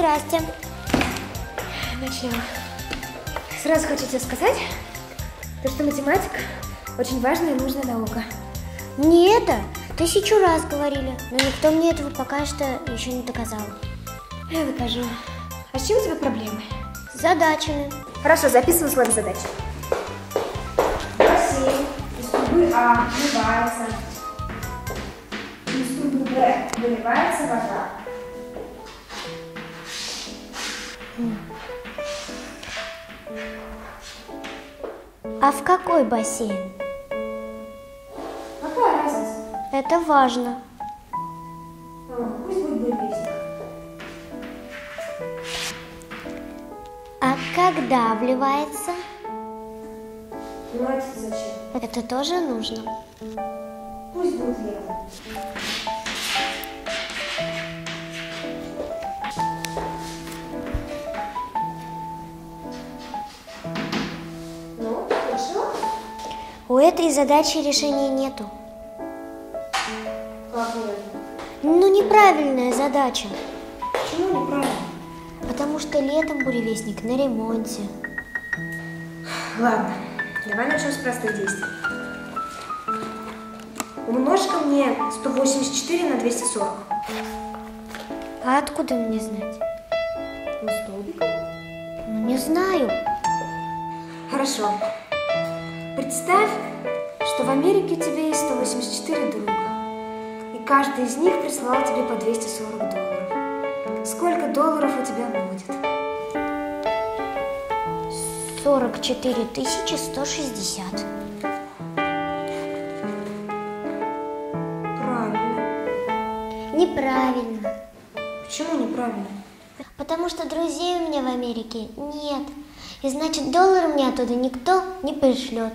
здрасте. Начнем. Сразу хочу тебе сказать, то, что математика очень важная и нужная наука. Не это. Тысячу раз говорили, но никто мне этого пока что еще не доказал. Я докажу. А с чем у тебя проблемы? С задачами. Хорошо, записываю условия задачи. Бассейн из трубы А вливается, из трубы Б выливается вода. А в какой бассейн? Какая разница? Это важно. А, Пусть будет буревестник. А когда вливается? Ну это зачем? Это тоже нужно. Пусть будет лето. Этой задачи решения нету. Как нет? Ну, неправильная задача. Почему неправильно? Потому что летом буревестник на ремонте. Ладно, давай начнем с простых действий. Умножь-ка мне 184 на 240. А откуда мне знать? Ну, столбиком. Ну, не знаю. Хорошо. Представь, что в Америке у тебя есть 184 друга. И каждый из них прислал тебе по 240 долларов. Сколько долларов у тебя будет? 44 тысячи 160. Правильно. Неправильно. Почему неправильно? Потому что друзей у меня в Америке нет. И значит, доллар мне оттуда никто не пришлет.